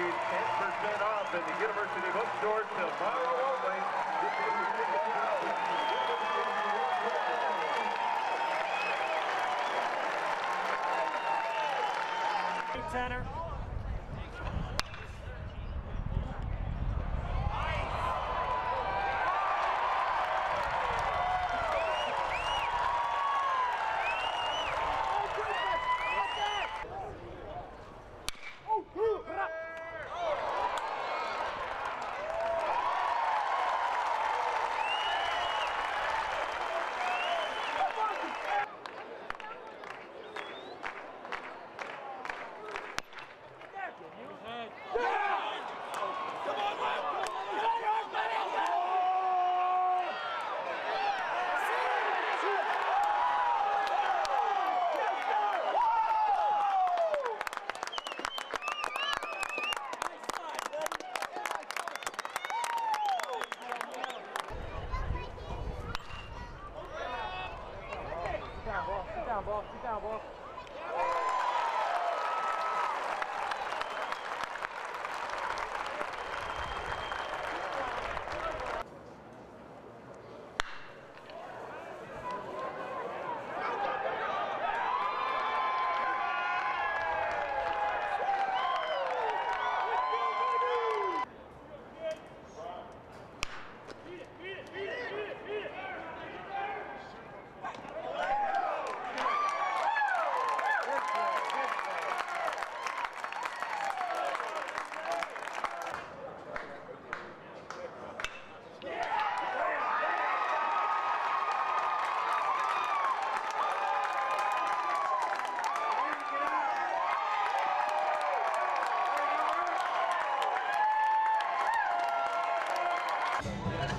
10% off in the University Bookstore tomorrow only. Tanner. avoir Thank